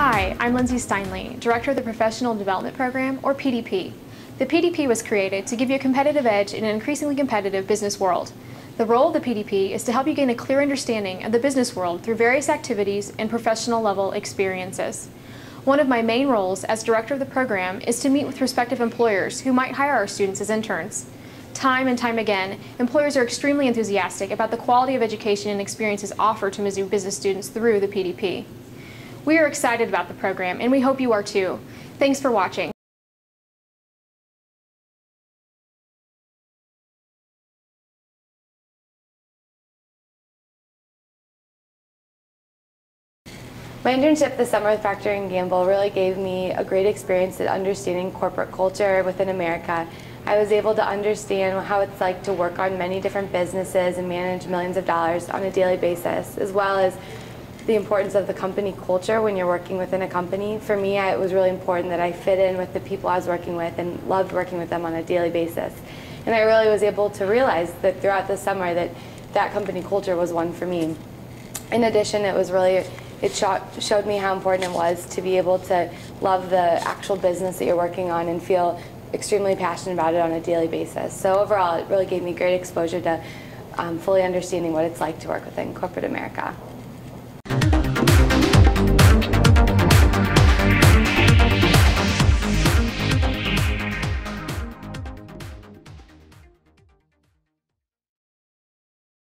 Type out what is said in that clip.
I'm Lindsay Steinley, Director of the Professional Development Program, or PDP. The PDP was created to give you a competitive edge in an increasingly competitive business world. The role of the PDP is to help you gain a clear understanding of the business world through various activities and professional level experiences. One of my main roles as director of the program is to meet with prospective employers who might hire our students as interns. Time and time again, employers are extremely enthusiastic about the quality of education and experiences offered to Mizzou business students through the PDP. We are excited about the program and we hope you are too. Thanks for watching. My internship this summer with Procter & Gamble really gave me a great experience at understanding corporate culture within America. I was able to understand how it's like to work on many different businesses and manage millions of dollars on a daily basis, as well as the importance of the company culture when you're working within a company. For me, it was really important that I fit in with the people I was working with and loved working with them on a daily basis. And I really was able to realize that throughout the summer that that company culture was one for me. In addition, it was really it showed me how important it was to be able to love the actual business that you're working on and feel extremely passionate about it on a daily basis. So overall, it really gave me great exposure to um, fully understanding what it's like to work within corporate America.